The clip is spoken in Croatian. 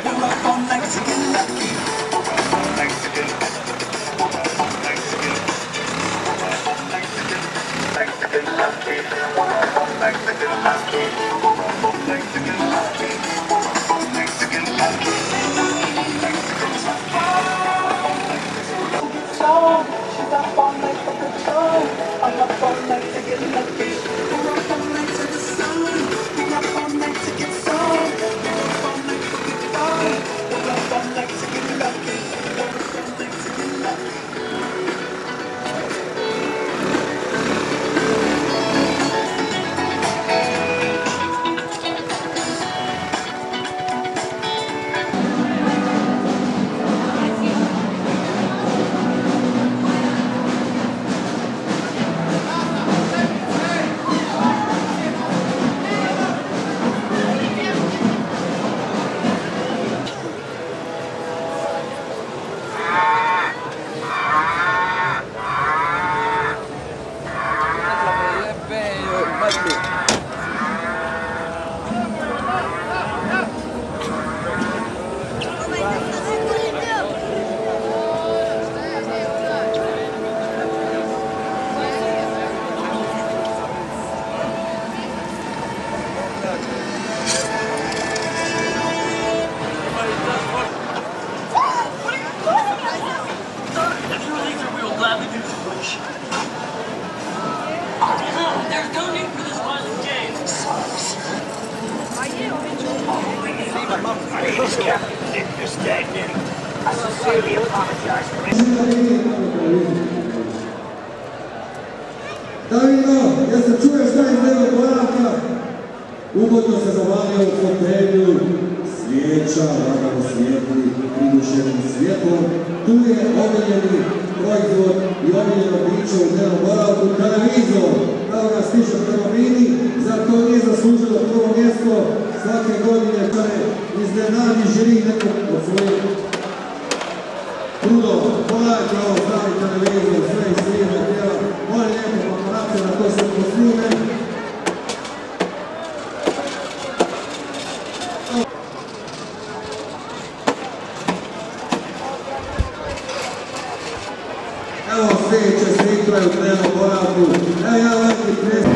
I'm not going to get lucky. Captain Nick Stagnan. I sincerely apologize for this. Da vidimo, jel se čuje šta iz Belog boravka? Ugodno se zavalio u fotelju, svijeća, lagano svijetli, pridušenim svjetlom. Tu je omiljeni proizvod i omiljeno biće u dnevnom boravku, televizor. Evo ga stiže kada iznenadi žiri nekog od svojih trudova. Pogledajte ovo, pravi televizor, sve iz svijeta tijela, moje lijepo paparazzi na to se poslume. Evo sljedeće se igraju u dnevnom boravku. Evo ja prijezor.